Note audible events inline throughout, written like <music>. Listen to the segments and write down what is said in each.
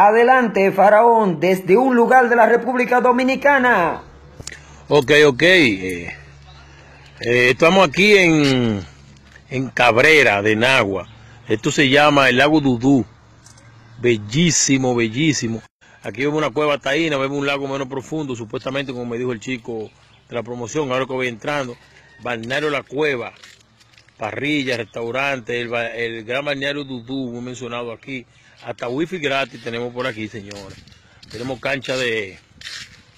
Adelante, Faraón, desde un lugar de la República Dominicana. Ok, ok. Eh, eh, estamos aquí en, en Cabrera de Nagua. Esto se llama el lago Dudú. Bellísimo, bellísimo. Aquí vemos una cueva taína, vemos un lago menos profundo, supuestamente como me dijo el chico de la promoción, ahora que voy entrando. Balneario La Cueva, parrilla, restaurante, el, el gran balneario Dudú, hemos mencionado aquí. Hasta wifi gratis tenemos por aquí, señores. Tenemos cancha de,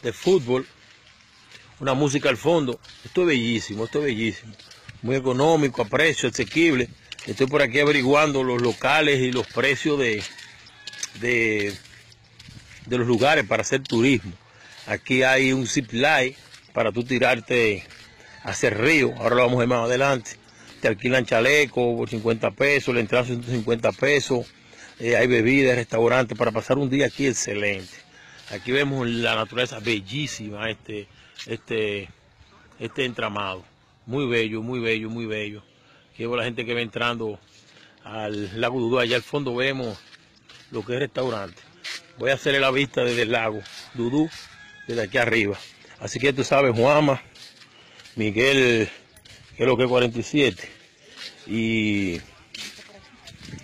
de fútbol, una música al fondo. Esto es bellísimo, esto es bellísimo. Muy económico, a precio asequible. Estoy por aquí averiguando los locales y los precios de, de, de los lugares para hacer turismo. Aquí hay un zip line para tú tirarte hacia el río. Ahora lo vamos a ver más adelante. Te alquilan chaleco por 50 pesos, la entrada 150 pesos. Eh, hay bebidas, restaurantes para pasar un día aquí excelente. Aquí vemos la naturaleza bellísima, este, este, este entramado. Muy bello, muy bello, muy bello. Aquí la gente que va entrando al lago Dudú. Allá al fondo vemos lo que es restaurante. Voy a hacerle la vista desde el lago Dudú, desde aquí arriba. Así que tú sabes, Juama, Miguel, lo que es 47, y,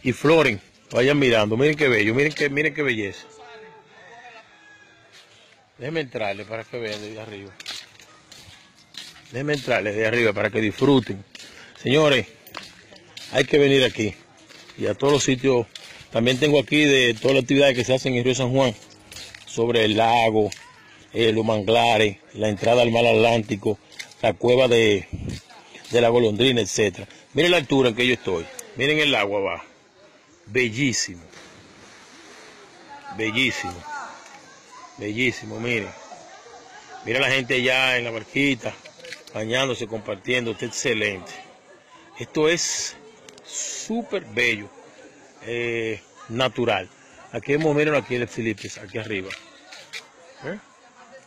y Floren, vayan mirando, miren qué bello, miren qué, miren qué belleza. Déjenme entrarle para que vean desde arriba. Déjenme entrarle desde arriba para que disfruten. Señores, hay que venir aquí. Y a todos los sitios. También tengo aquí de todas las actividades que se hacen en Río San Juan. Sobre el lago, eh, los manglares, la entrada al mar Atlántico, la cueva de, de la golondrina, etc. Miren la altura en que yo estoy. Miren el agua abajo. Bellísimo. Bellísimo. Bellísimo, miren. Mira la gente allá en la barquita, bañándose, compartiendo. Está excelente. Esto es súper bello, eh, natural. Aquí hemos, miren aquí el Filipes, aquí arriba. ¿Eh?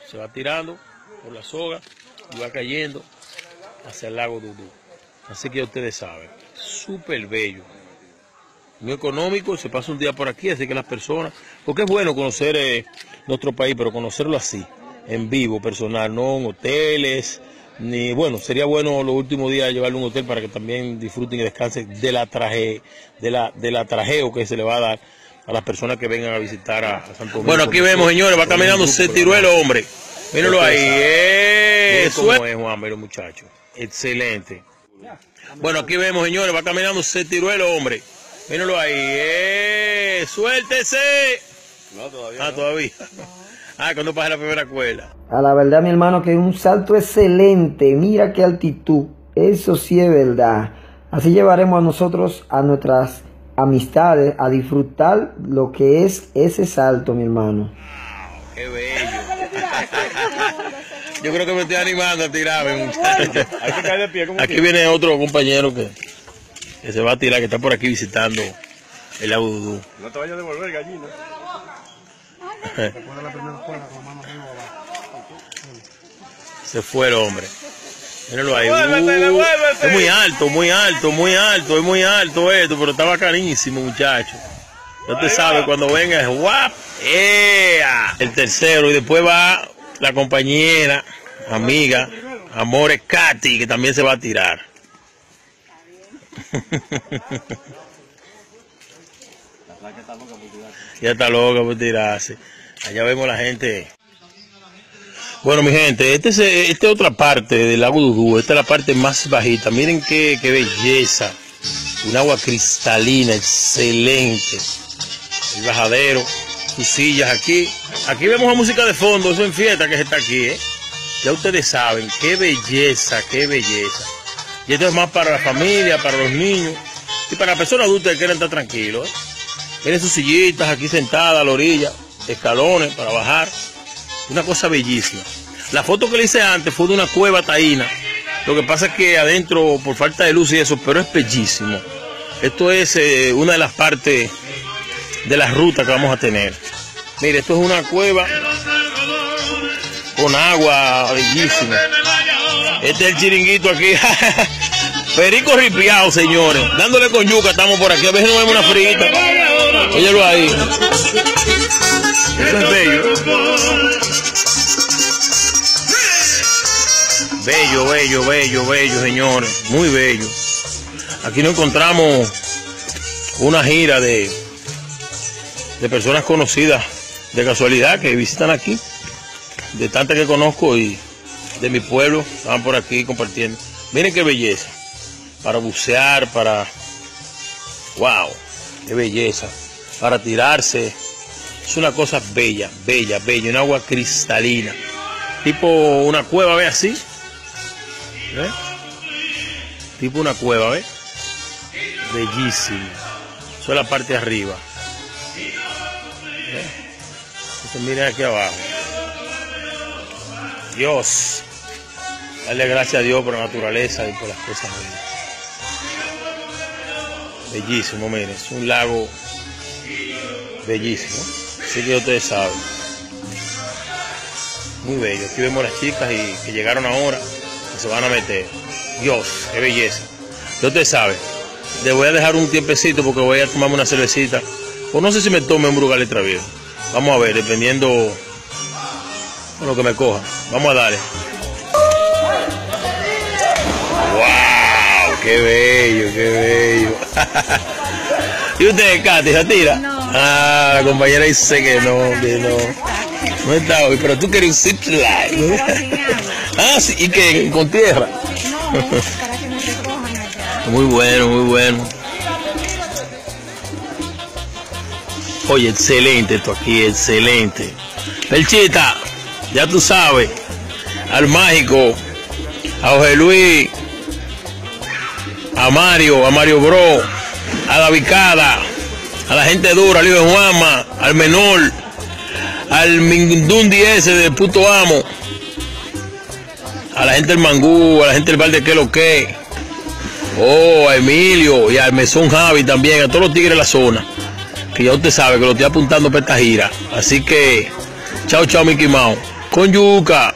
Se va tirando por la soga y va cayendo hacia el lago Dudú. Así que ustedes saben, súper bello. Muy económico, se pasa un día por aquí, así que las personas, porque es bueno conocer eh, nuestro país, pero conocerlo así, en vivo, personal, no en hoteles, ni bueno, sería bueno los últimos días llevarle un hotel para que también disfruten y descansen de la traje, de la, de la trajeo que se le va a dar a las personas que vengan a visitar a, a Santo Domingo. Bueno, aquí vemos, señores, va caminando, se tiró el hombre. Mírenlo ahí. Eh, ¿Cómo es, Juan, los muchachos? Excelente. Bueno, aquí vemos, señores, va caminando, se tiró el hombre. Mírenlo ahí. Eh, suéltese. No, todavía. Ah, no. todavía. <laughs> Ah, cuando pase la primera cuela. A la verdad, mi hermano, que es un salto excelente. Mira qué altitud. Eso sí es verdad. Así llevaremos a nosotros, a nuestras amistades, a disfrutar lo que es ese salto, mi hermano. Qué bello. <laughs> Yo creo que me estoy animando a tirarme, muchachos. Hay que caer de pie como Aquí viene otro compañero que, que se va a tirar, que está por aquí visitando el lago Dudú. No te vayas a devolver, gallina. Se fue el hombre. Míralo ahí. Uh, es muy alto, muy alto, muy alto, es muy alto esto, pero está bacanísimo, muchacho. Ya usted Ahí sabe, va. cuando venga es guap. ¡Ea! El tercero, y después va la compañera, amiga, Amores Katy, que también se va a tirar. <laughs> ya está loca por tirarse. Allá vemos la gente. Bueno, mi gente, esta es, esta es otra parte del lago Dudú. Esta es la parte más bajita. Miren qué, qué belleza. Un agua cristalina, excelente. El bajadero, sus sillas aquí. Aquí vemos la música de fondo, eso en fiesta que se está aquí, ¿eh? Ya ustedes saben, qué belleza, qué belleza. Y esto es más para la familia, para los niños y para las personas adultas que quieren estar tranquilos. ¿eh? Sus sillitas aquí sentadas a la orilla, escalones para bajar. Una cosa bellísima. La foto que le hice antes fue de una cueva taína. Lo que pasa es que adentro, por falta de luz y eso, pero es bellísimo. Esto es eh, una de las partes de la ruta que vamos a tener. Mire, esto es una cueva con agua bellísima. Este es el chiringuito aquí. <laughs> Perico ripiado, señores. Dándole con yuca, estamos por aquí. A veces nos vemos una frita. Óyelo ahí. es bello. Bello, bello, bello, bello, señores. Muy bello. Aquí nos encontramos una gira de, de personas conocidas de casualidad que visitan aquí. De tantas que conozco y de mi pueblo. Estaban por aquí compartiendo. Miren qué belleza. Para bucear, para... ¡Wow! ¡Qué belleza! Para tirarse. Es una cosa bella, bella, bella. Un agua cristalina. Tipo una cueva, ¿ve así? ¿Ve? Tipo una cueva, ¿ve? Bellísimo. Eso es la parte de arriba. Entonces miren aquí abajo. Dios. Darle gracias a Dios por la naturaleza y por las cosas bellas. Bellísimo, miren, es un lago bellísimo. Así que ustedes saben. Muy bello. Aquí vemos las chicas y que llegaron ahora y se van a meter. Dios, qué belleza. Ya ustedes saben. Les voy a dejar un tiempecito porque voy a tomarme una cervecita. O no sé si me tome un brugal viejo. Vamos a ver, dependiendo de lo que me coja. Vamos a darle. ¡Wow! ¡Qué bello, qué bello! <laughs> ¿Y usted, Katy, se tira? No. Ah, la compañera dice que no, que no. No está hoy, pero tú quieres un zip line. <laughs> Ah, sí, ¿y qué? ¿Con tierra? No, para que no te cojan allá. Muy bueno, muy bueno. Oye, excelente esto aquí, excelente. Perchita, ya tú sabes, al mágico, a José Luis, a Mario, a Mario Bro, a la Vicada, a la gente dura, a Lío de Juanma, al menor, al Mindundi ese del puto amo, a la gente del Mangú, a la gente del Val de que lo que. Oh, a Emilio y al Mesón Javi también, a todos los tigres de la zona. Que ya usted sabe que lo estoy apuntando para esta gira. Así que, chao, chao, Mickey Mouse. Con yuca.